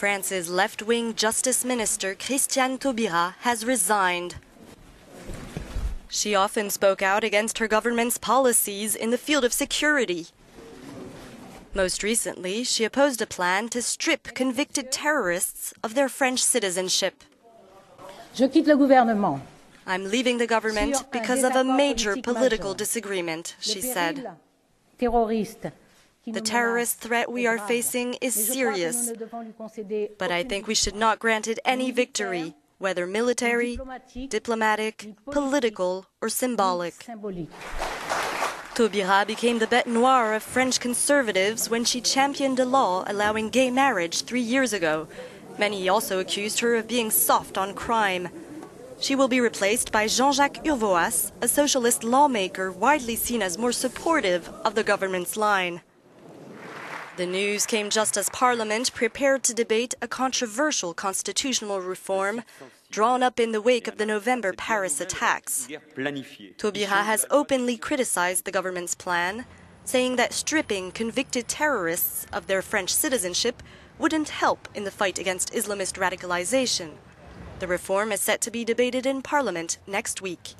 France's left wing Justice Minister Christiane Taubira has resigned. She often spoke out against her government's policies in the field of security. Most recently, she opposed a plan to strip convicted terrorists of their French citizenship. Je quitte le gouvernement. I'm leaving the government because of a major political disagreement, she said. The terrorist threat we are facing is serious, but I think we should not grant it any victory, whether military, diplomatic, political, or symbolic. Taubira became the bête noire of French conservatives when she championed a law allowing gay marriage three years ago. Many also accused her of being soft on crime. She will be replaced by Jean-Jacques Urvoas, a socialist lawmaker widely seen as more supportive of the government's line. The news came just as Parliament prepared to debate a controversial constitutional reform drawn up in the wake of the November Paris attacks. Taubira has openly criticized the government's plan, saying that stripping convicted terrorists of their French citizenship wouldn't help in the fight against Islamist radicalization. The reform is set to be debated in Parliament next week.